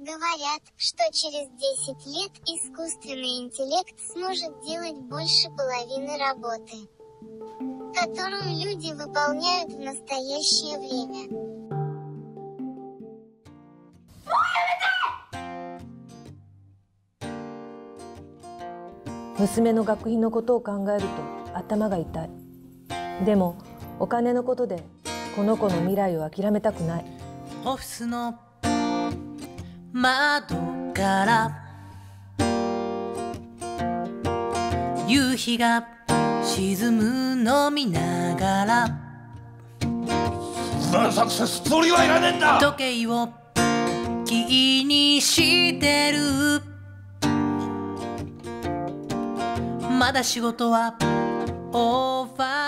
Говорят, что через 10 лет искусственный интеллект сможет делать больше половины работы, которую люди выполняют в настоящее время. 娘の学費のことを考えると頭が痛いでもお金のことでこの子の未来を諦めたくないオフィスの 窓から。夕日が沈むの見ながら。サクセスストーリーはいらねえんだ。時計を気にしてる。まだ仕事はオーバー